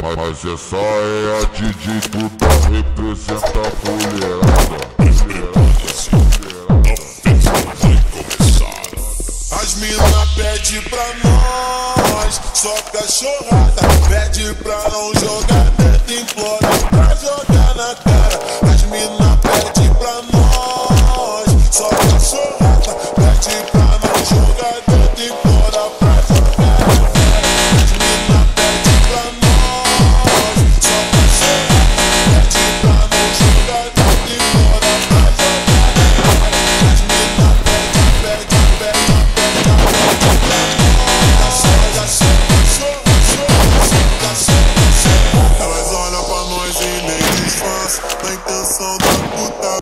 Mas essa é a DJ Duda representa a mulherada. As mina pede pra nós, só cachorrada Pede pra não jogar dentro, implora pra jogar na cara As mina pede pra nós, só cachorrada Pede pra não jogar dentro, implora Mas na intenção da puta